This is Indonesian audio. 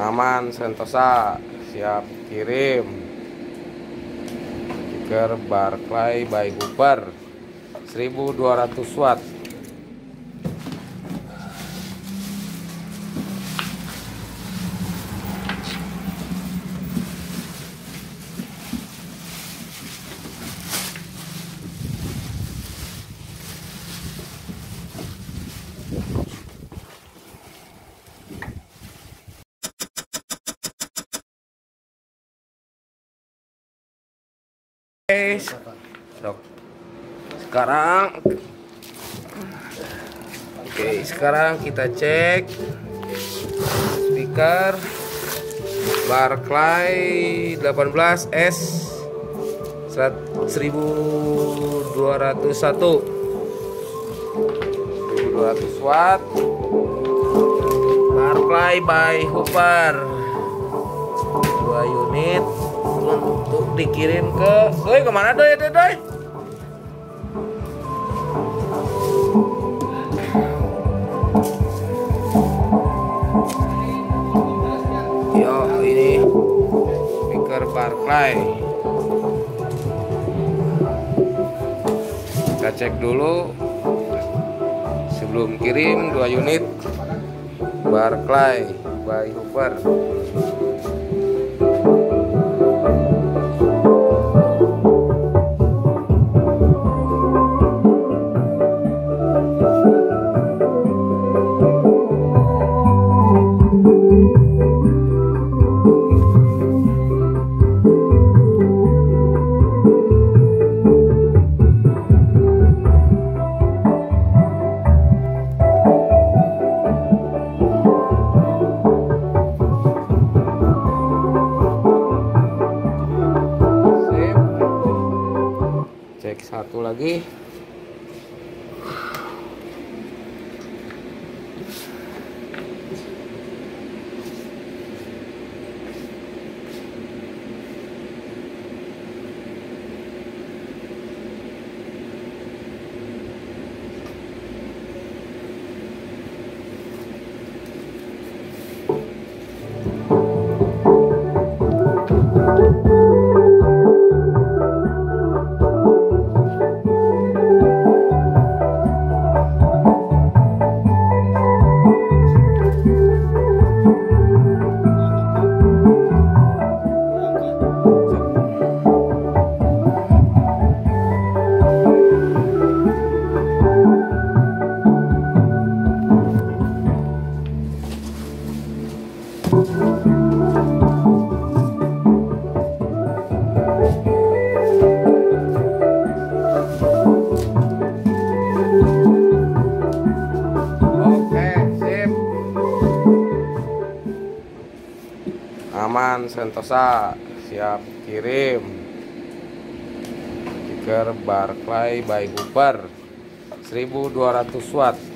aman Sentosa siap kirim. Stiker Barclay by Cooper 1200 watt Dok. Sekarang, oke, sekarang kita cek speaker Barclay 18S 1201 1200 watt. Barclay by Hooper. Dua unit untuk dikirim ke Doi ke mana Doi Doi Doi? Yo ini speaker Barclay. Kita cek dulu. Sebelum kirim dua unit Barclay by Hooper satu lagi. Aman Sentosa siap kirim. Stiker Barclay by Cooper 1200 watt.